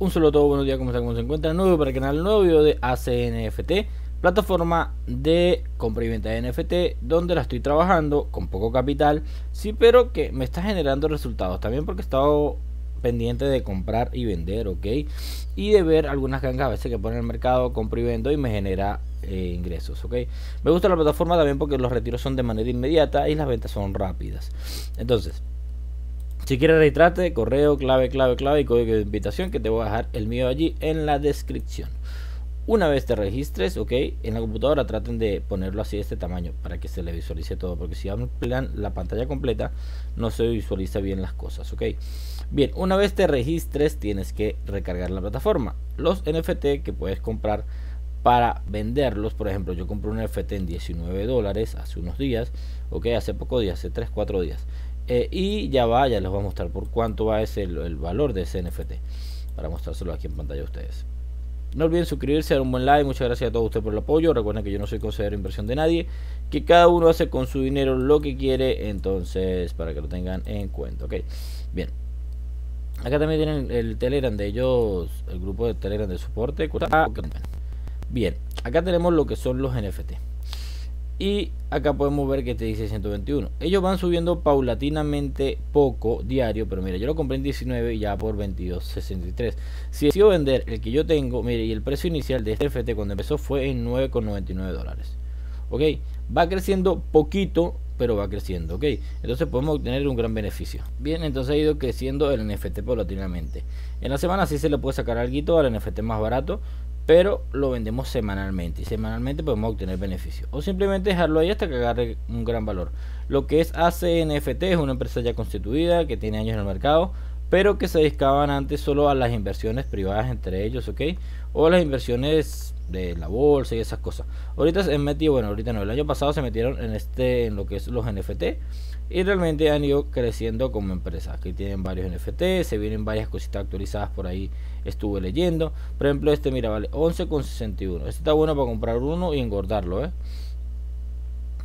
Un saludo a todos, buenos días, ¿cómo están? ¿Cómo se encuentran? Nuevo para el canal, nuevo video de ACNFT, plataforma de compra y venta de NFT, donde la estoy trabajando con poco capital, sí, pero que me está generando resultados. También porque he estado pendiente de comprar y vender, ok, y de ver algunas gangas a veces que pone el mercado, compro y vendo y me genera eh, ingresos, ok. Me gusta la plataforma también porque los retiros son de manera inmediata y las ventas son rápidas. Entonces, si quieres registrarte, correo, clave, clave, clave y código de invitación que te voy a dejar el mío allí en la descripción. Una vez te registres, ok, en la computadora traten de ponerlo así de este tamaño para que se le visualice todo, porque si plan la pantalla completa no se visualiza bien las cosas, ok. Bien, una vez te registres tienes que recargar la plataforma. Los NFT que puedes comprar para venderlos, por ejemplo, yo compré un NFT en 19 dólares hace unos días, ok, hace poco días, hace 3, 4 días. Eh, y ya va, ya les voy a mostrar por cuánto va ese el, valor de ese NFT. Para mostrárselo aquí en pantalla a ustedes. No olviden suscribirse, dar un buen like. Muchas gracias a todos ustedes por el apoyo. Recuerden que yo no soy consejero de inversión de nadie. Que cada uno hace con su dinero lo que quiere. Entonces, para que lo tengan en cuenta. Ok, bien. Acá también tienen el Telegram de ellos, el grupo de Telegram de soporte. Bien, acá tenemos lo que son los NFT. Y acá podemos ver que te dice 121. Ellos van subiendo paulatinamente poco diario, pero mira, yo lo compré en 19 y ya por 22.63. Si decido vender el que yo tengo, mire, y el precio inicial de este FT cuando empezó fue en 9,99 dólares. Ok, va creciendo poquito, pero va creciendo, ok. Entonces podemos obtener un gran beneficio. Bien, entonces ha ido creciendo el NFT paulatinamente. En la semana sí se le puede sacar algo al NFT más barato, pero lo vendemos semanalmente y semanalmente podemos obtener beneficios. O simplemente dejarlo ahí hasta que agarre un gran valor. Lo que es ACNFT es una empresa ya constituida que tiene años en el mercado pero que se dedicaban antes solo a las inversiones privadas entre ellos ok o las inversiones de la bolsa y esas cosas ahorita se han metido bueno ahorita no el año pasado se metieron en este en lo que es los NFT y realmente han ido creciendo como empresa. Aquí tienen varios NFT, se vienen varias cositas actualizadas por ahí. Estuve leyendo. Por ejemplo, este, mira, vale 11,61. Este está bueno para comprar uno y engordarlo, ¿eh?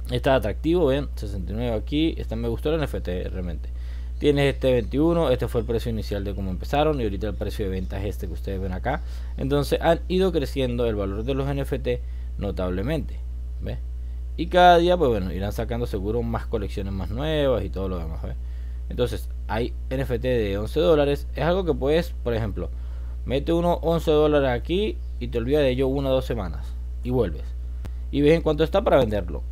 Está atractivo, ven, 69 aquí. Este me gustó el NFT realmente. Tienes este 21, este fue el precio inicial de cómo empezaron y ahorita el precio de venta es este que ustedes ven acá. Entonces han ido creciendo el valor de los NFT notablemente. ¿Ves? Y cada día, pues bueno, irán sacando seguro más colecciones más nuevas y todo lo demás. Entonces, hay NFT de 11 dólares. Es algo que puedes, por ejemplo, mete unos 11 dólares aquí y te olvidas de ello una o dos semanas. Y vuelves. Y ves en cuánto está para venderlo.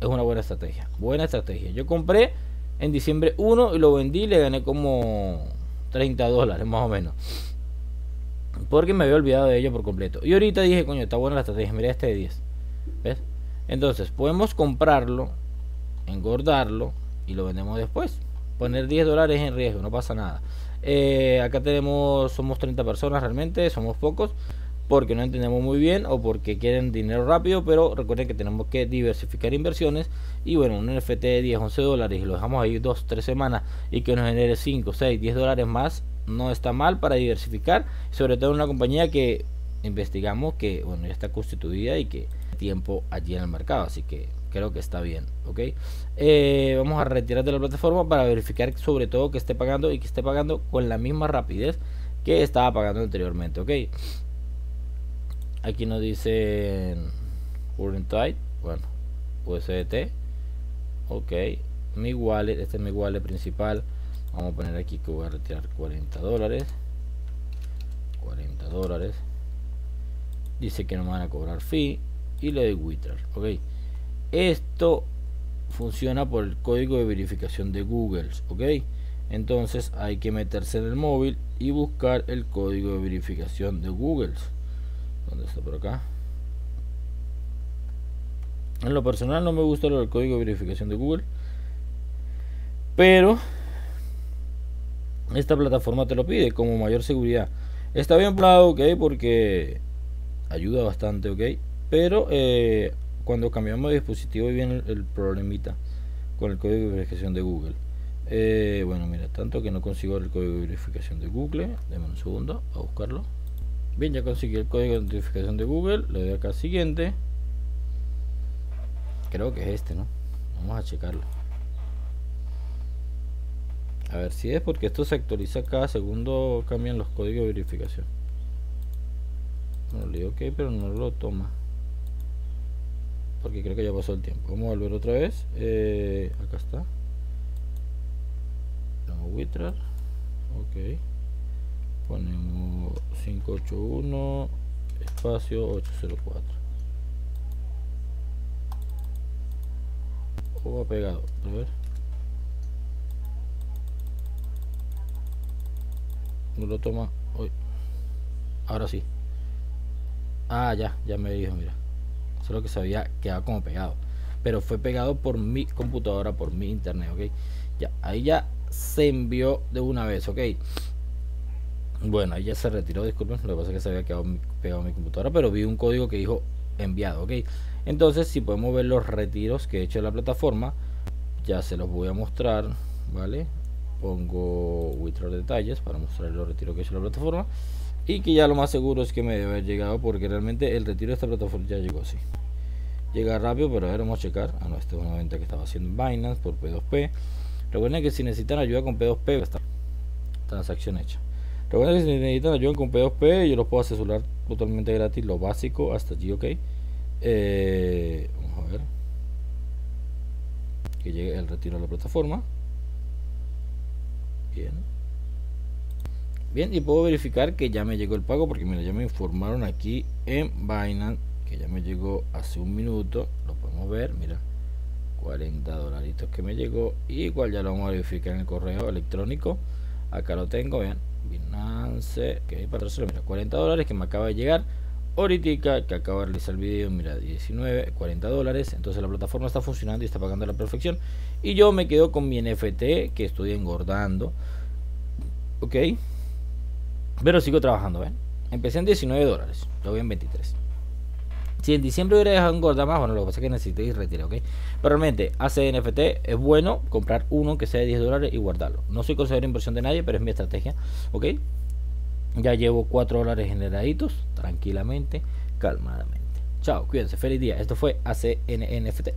Es una buena estrategia. Buena estrategia. Yo compré en diciembre 1 y lo vendí le gané como 30 dólares más o menos. Porque me había olvidado de ello por completo. Y ahorita dije, coño, está buena la estrategia. Mira este de 10. ¿Ves? Entonces podemos comprarlo, engordarlo y lo vendemos después. Poner 10 dólares en riesgo, no pasa nada. Eh, acá tenemos, somos 30 personas realmente, somos pocos porque no entendemos muy bien o porque quieren dinero rápido, pero recuerden que tenemos que diversificar inversiones y bueno, un NFT de 10, 11 dólares y lo dejamos ahí 2, 3 semanas y que nos genere 5, 6, 10 dólares más, no está mal para diversificar, sobre todo en una compañía que investigamos que bueno, ya está constituida y que tiempo allí en el mercado así que creo que está bien ok eh, vamos a retirar de la plataforma para verificar sobre todo que esté pagando y que esté pagando con la misma rapidez que estaba pagando anteriormente ok aquí nos dice current type bueno USDT ok mi wallet este es mi wallet principal vamos a poner aquí que voy a retirar 40 dólares 40 dólares dice que no me van a cobrar fee y le doy Wither. Ok. Esto funciona por el código de verificación de Google. Ok. Entonces hay que meterse en el móvil y buscar el código de verificación de Google. ¿Dónde está por acá? En lo personal no me gusta el código de verificación de Google. Pero esta plataforma te lo pide como mayor seguridad. Está bien plano, ok, porque ayuda bastante, ok pero eh, cuando cambiamos de dispositivo viene el, problemita con el código de verificación de Google eh, bueno mira tanto que no consigo el código de verificación de Google déme un segundo a buscarlo bien ya conseguí el código de verificación de Google le doy acá siguiente creo que es este no vamos a checarlo a ver si es porque esto se actualiza cada segundo cambian los códigos de verificación No le digo ok, pero no lo toma. Porque creo que ya pasó el tiempo. Vamos a volver otra vez. Eh, acá está. No, Witrar. Ok. Ponemos 581 espacio 804. O ha pegado. A ver. No lo toma hoy. Ahora sí. Ah, ya, ya me dijo, mira. Solo que se había quedado como pegado. Pero fue pegado por mi computadora, por mi internet, ok. Ya, ahí ya se envió de una vez, ok. Bueno, ya se retiró, disculpen. Lo que pasa es que se había quedado pegado mi computadora, pero vi un código que dijo enviado, ok. Entonces, si podemos ver los retiros que he hecho de la plataforma, ya se los voy a mostrar, ¿vale? Pongo withdraw detalles para mostrar los retiros que he hecho de la plataforma y que ya lo más seguro es que me debe haber llegado porque realmente el retiro de esta plataforma ya llegó así llega rápido pero a ver vamos a checar ah no esta es una venta que estaba haciendo en Binance por P2P recuerden que si necesitan ayuda con P2P está transacción hecha recuerden que si necesitan ayuda con P2P yo los puedo asesorar totalmente gratis lo básico hasta allí ok eh, vamos a ver que llegue el retiro a la plataforma bien Bien, y puedo verificar que ya me llegó el pago porque mira, ya me informaron aquí en Binance que ya me llegó hace un minuto. Lo podemos ver, mira, 40 dolaritos que me llegó. igual ya lo vamos a verificar en el correo electrónico. Acá lo tengo, vean, Binance, que para mira, 40 dólares que me acaba de llegar. Ahorita que acabo de realizar el video, mira, 19, 40 dólares. Entonces la plataforma está funcionando y está pagando a la perfección. Y yo me quedo con mi NFT que estoy engordando. Ok, pero sigo trabajando, ¿ven? Empecé en 19 dólares, lo voy en 23. Si en diciembre hubiera dejado engordar más, bueno, lo que pasa es que necesito ir retirar, ¿ok? Pero realmente, hace NFT, es bueno comprar uno que sea de 10 dólares y guardarlo. No soy considerado inversión de nadie, pero es mi estrategia, ¿ok? Ya llevo 4 dólares generaditos, tranquilamente, calmadamente. Chao, cuídense, feliz día. Esto fue ACNNFT.